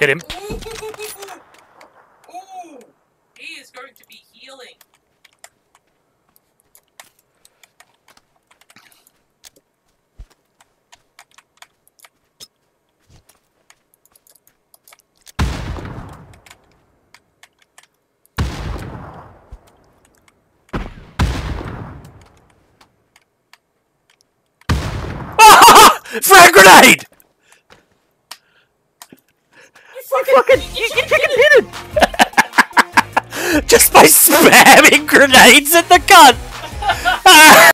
Hit him. Ooh, Ooh, he is going to be healing. Frag grenade! Fucking, you, you fucking did it! Just by spamming grenades at the gun!